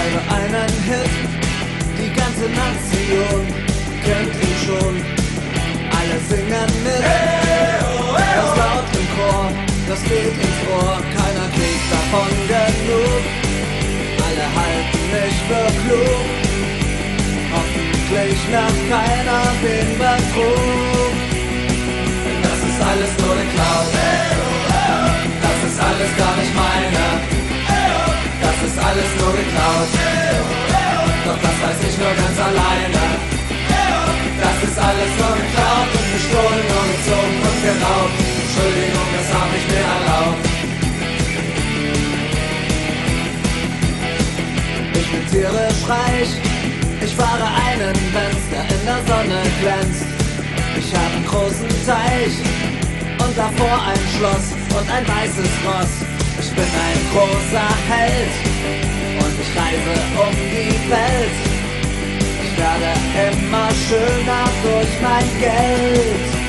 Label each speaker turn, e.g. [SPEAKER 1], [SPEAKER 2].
[SPEAKER 1] schreibe einen Hit, die ganze Nation kennt ihn schon. Alle singen mit, das laut im Chor, das geht ins Ohr, keiner kriegt davon genug. Alle halten mich für klug, hoffentlich nach keiner den Betrug. Geklaut, doch das weiß ich nur ganz alleine. Das ist alles nur geklaut und gestohlen und gezogen und geraubt. Entschuldigung, das hab ich mir erlaubt. Ich bin tierisch reich, ich fahre einen Benz, der in der Sonne glänzt. Ich habe einen großen Teich und davor ein Schloss und ein weißes Ross. Ich bin ein großer Held reise um die Welt. Ich werde immer schöner durch mein Geld.